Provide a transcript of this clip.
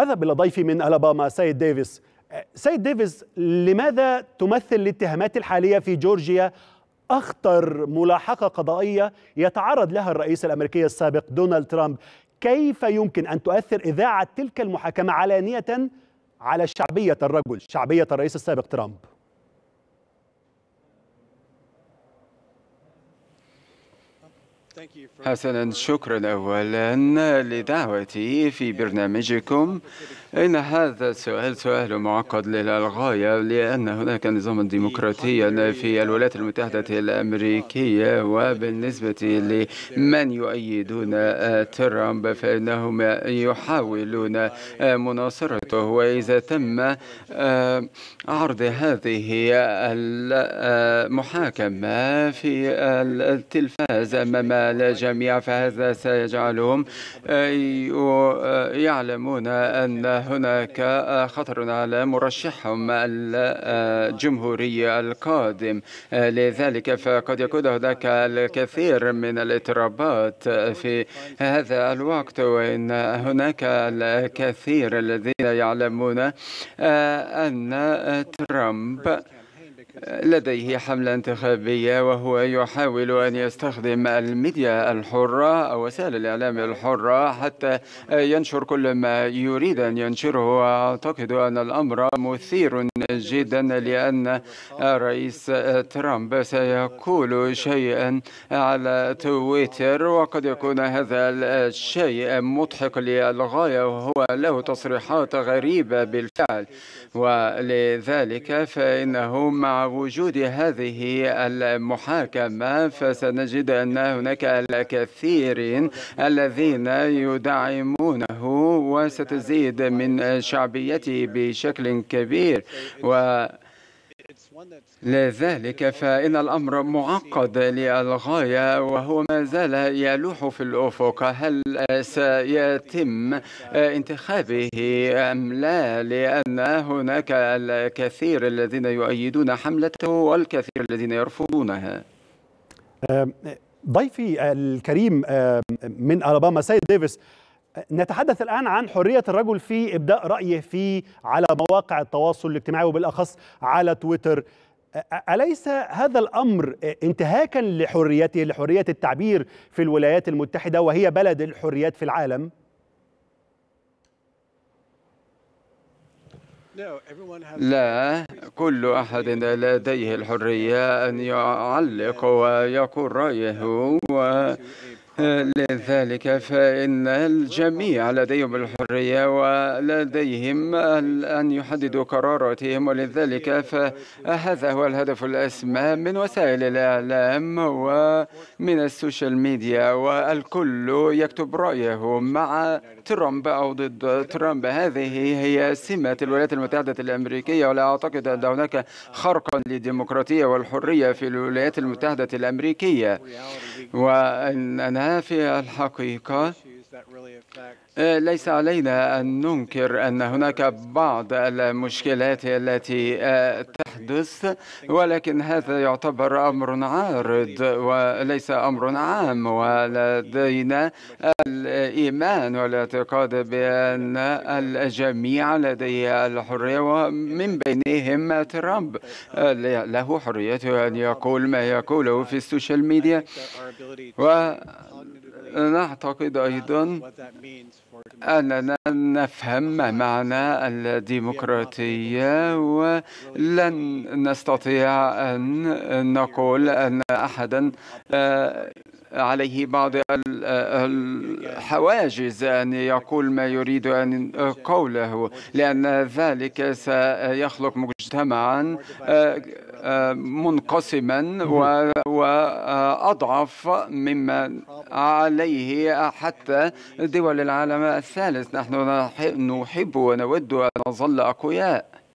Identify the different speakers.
Speaker 1: أذهب إلى ضيفي من ألاباما سيد ديفيس. سيد ديفيس لماذا تمثل الاتهامات الحالية في جورجيا؟ أخطر ملاحقة قضائية يتعرض لها الرئيس الأمريكي السابق دونالد ترامب. كيف يمكن أن تؤثر إذاعة تلك المحاكمة علانية على شعبية الرجل شعبية الرئيس السابق ترامب؟
Speaker 2: حسنا شكرا اولا لدعوتي في برنامجكم. إن هذا السؤال سؤال معقد للغاية لأن هناك نظاما ديمقراطيا في الولايات المتحدة الأمريكية وبالنسبة لمن يؤيدون ترامب فإنهم يحاولون مناصرته. وإذا تم عرض هذه المحاكمة في التلفاز أمام الجميع فهذا سيجعلهم يعلمون أن هناك خطر على مرشحهم الجمهوري القادم. لذلك فقد يكون هناك الكثير من الاضطرابات في هذا الوقت وإن هناك الكثير الذين يعلمون أن ترامب لديه حملة انتخابية وهو يحاول أن يستخدم الميديا الحرة أو وسائل الإعلام الحرة حتى ينشر كل ما يريد أن ينشره. وأعتقد أن الأمر مثير جدا لأن الرئيس ترامب سيقول شيئا على تويتر وقد يكون هذا الشيء مضحك للغاية. وهو له تصريحات غريبة بالفعل ولذلك فإنه مع وجود هذه المحاكمة فسنجد أن هناك الكثير الذين يدعمونه وستزيد من شعبيته بشكل كبير. و لذلك فإن الأمر معقد للغاية وهو ما زال يلوح في الأفق. هل سيتم انتخابه أم لا؟ لأن هناك الكثير الذين يؤيدون حملته والكثير الذين يرفضونها.
Speaker 1: ضيفي الكريم من ألاباما سيد ديفيس نتحدث الآن عن حرية الرجل في إبداء رأيه في على مواقع التواصل الاجتماعي وبالأخص على تويتر أليس هذا الأمر انتهاكا لحريته لحرية التعبير في الولايات المتحدة وهي بلد الحريات في العالم؟
Speaker 2: لا كل أحد لديه الحرية أن يعلق ويقول رأيه و لذلك فإن الجميع لديهم الحرية ولديهم أن يحددوا قراراتهم ولذلك فهذا هو الهدف الأسمى من وسائل الإعلام ومن ال social media والكل يكتب رأيه مع ترامب أو ضد ترامب. هذه هي سمة الولايات المتحدة الأمريكية ولا أعتقد أن هناك خرقا للديمقراطية والحرية في الولايات المتحدة الأمريكية. في الحقيقة. ليس علينا أن ننكر أن هناك بعض المشكلات التي تحدث ولكن هذا يعتبر أمر عارض وليس أمر عام ولدينا الإيمان والاعتقاد بأن الجميع لديه الحرية ومن بينهم ترامب له حريته أن يقول ما يقوله في السوشيال ميديا. و نعتقد أيضا أننا نفهم معنى الديمقراطية ولن نستطيع أن نقول أن أحدا عليه بعض الحواجز أن يقول ما يريد أن قوله لأن ذلك سيخلق مجتمعا منقسما وأضعف مما عليه حتى دول العالم الثالث. نحن نحب ونود أن نظل أقوياء.